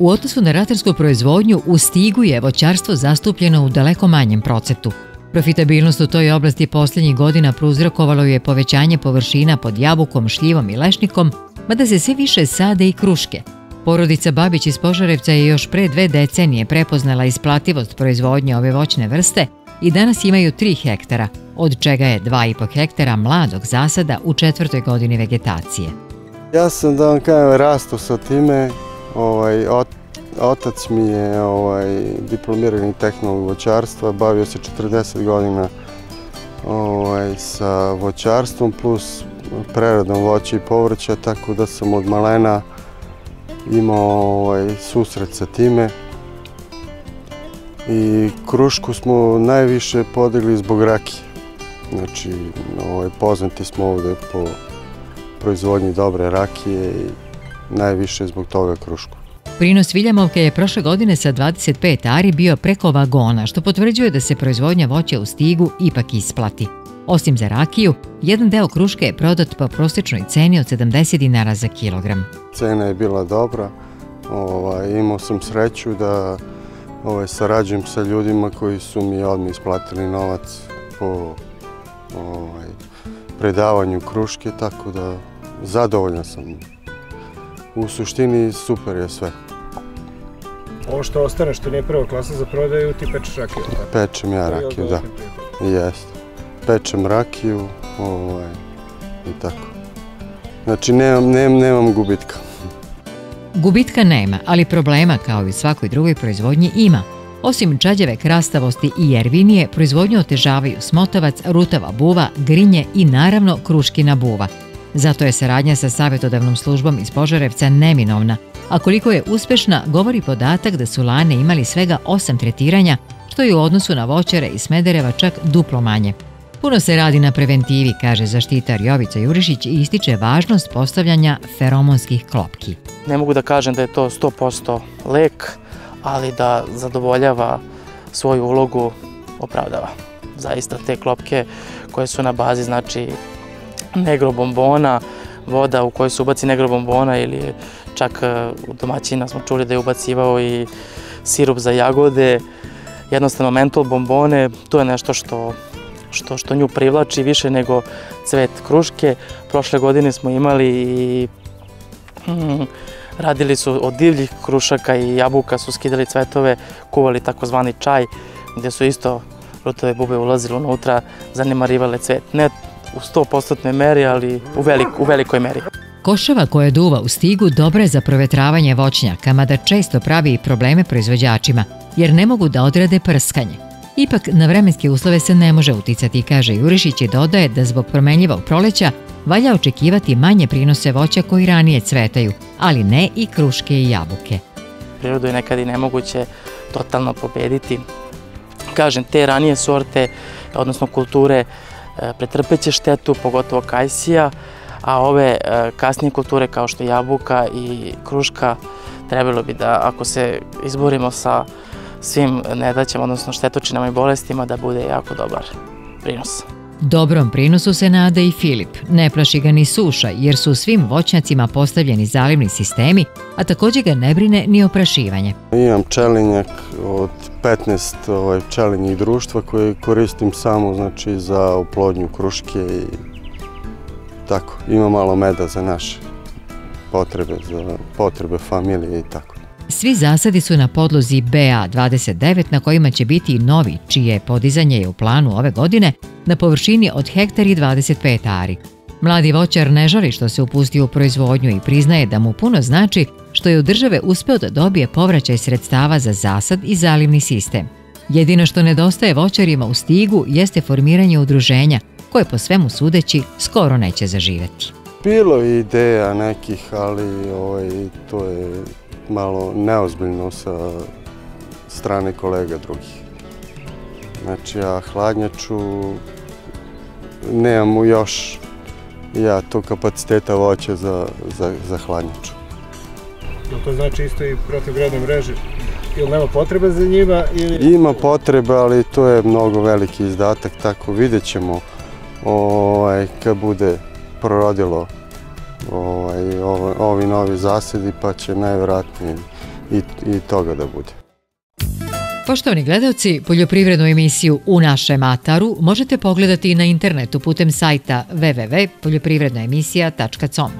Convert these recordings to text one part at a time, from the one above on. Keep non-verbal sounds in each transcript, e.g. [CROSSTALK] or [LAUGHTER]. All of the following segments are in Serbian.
U odnosu na ratarsku proizvodnju, u stigu je voćarstvo zastupljeno u daleko manjem procentu. Profitabilnost u toj oblasti posljednjih godina prouzrokovalo je povećanje površina pod jabukom, šljivom i lešnikom, mada se sve više sade i kruške. Porodica Babić iz Požarevca je još pre dve decenije prepoznala isplativost proizvodnje ove voćne vrste i danas imaju 3 hektara, od čega je 2,5 hektara mladog zasada u četvrtoj godini vegetacije. Ja sam da vam kajem rastu sa time, ovaj, ot, otac mi je ovaj, diplomirani tehnolog voćarstva, bavio se 40 godina ovaj, sa voćarstvom plus preradom voća i povrća, tako da sam od malena imao ovaj, susret sa time. I krušku smo najviše podigli zbog rakije. Znači, ovaj, poznati smo ovde po proizvodnji dobre rakije i najviše zbog toga krušku. Prinos Viljamovke je prošle godine sa 25 ari bio preko vagona, što potvrđuje da se proizvodnja voća u stigu ipak isplati. Osim za rakiju, jedan deo kruške je prodat po prosječnoj ceni od 70 dinara za kilogram. Cena je bila dobra, ovaj, imao sam sreću da ovaj, sarađujem sa ljudima koji su mi odmah isplatili novac po ovaj, predavanju kruške, tako da zadovoljan sam. U suštini super je sve. Ovo što ostane, što nije prva klasa za prodaju, ti pečeš rakiju. Pečem ja rakiju, da. Jeste. Pečem rakiju ovaj, i tako. Znači, nemam, nemam, nemam gubitka. Gubitka nema, ali problema kao i svakoj drugoj proizvodnji ima. Osim čađeve krastavosti i jervinije, proizvodnju otežavaju smotavac, rutava buva, grinje i naravno kruškina buva. Zato je saradnja sa savjetodavnom službom iz Požarevca neminovna, a koliko je uspešna govori podatak da su lane imali svega osam tretiranja, što je u odnosu na voćare i Smedereva čak duplo manje. Puno se radi na preventivi, kaže zaštitar Jovica Jurišić i ističe važnost postavljanja feromonskih klopki. Ne mogu da kažem da je to 100% lek, ali da zadovoljava svoju ulogu opravdava. Zaista te klopke koje su na bazi znači [LAUGHS] negro bombona, voda u kojoj se ubaci negro bombona ili čak e, u domaćina smo čuli da je ubacivao i sirup za jagode, jednostavno mentol bombone, to je nešto što što, što nju privlači više nego cvet kruške. Prošle godine smo imali i mm, radili su od divljih krušaka i jabuka, su skidali cvetove, kuvali takozvani čaj, gde su isto rutove bube ulazile unutra, zanemarivale cvet. Ne u 100% meri, ali u, velik, u velikoj meri. Košava koja duva u stigu dobra je za provetravanje voćnjaka, mada često pravi i probleme proizvođačima, jer ne mogu da odrade prskanje. Ipak na vremenske uslove se ne može uticati, kaže Jurišić i dodaje da zbog promenljivog proleća valja očekivati manje prinose voća koji ranije cvetaju, ali ne i kruške i jabuke. Prirodu je nekad i nemoguće totalno pobediti. Kažem, te ranije sorte, odnosno kulture, pretrpeće štetu, pogotovo kajsija, a ove e, kasnije kulture kao što jabuka i kruška trebalo bi da ako se izborimo sa svim nedaćama, odnosno štetočinama i bolestima, da bude jako dobar prinos. Dobrom prinosu se nada i Filip. Ne plaši ga ni suša, jer su svim voćnjacima postavljeni zalivni sistemi, a takođe ga ne brine ni oprašivanje. Imam čelinjak od 15 ovaj, čelinjih društva koje koristim samo znači, za oplodnju kruške i tako. Ima malo meda za naše potrebe, za potrebe familije i tako. Svi zasadi su na podlozi BA29 na kojima će biti novi, čije podizanje je u planu ove godine na površini od hektari 25 ari. Mladi voćar ne žali što se upusti u proizvodnju i priznaje da mu puno znači što je u države uspeo da dobije povraćaj sredstava za zasad i zalivni sistem. Jedino što nedostaje voćarima u stigu jeste formiranje udruženja, koje po svemu sudeći skoro neće zaživeti. Bilo je ideja nekih, ali ovaj, to je malo neozbiljno sa strane kolega drugih. Znači, ja hladnjaču nemam još ja to kapaciteta voća za, za, za hladnjaču. To znači isto i protivgradne mreže? Ili nema potrebe za njima? Ili... Ima potrebe, ali to je mnogo veliki izdatak, tako vidjet ćemo ovaj, kad bude prorodilo ovaj, ovi novi zasedi, pa će najvjerojatnije i, i toga da bude. Poštovani gledalci, poljoprivrednu emisiju U našem Ataru možete pogledati na internetu putem sajta www.poljoprivrednaemisija.com.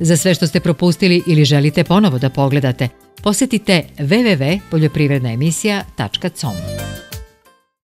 Za sve što ste propustili ili želite ponovo da pogledate, posetite www.poljoprivrednaemisija.com.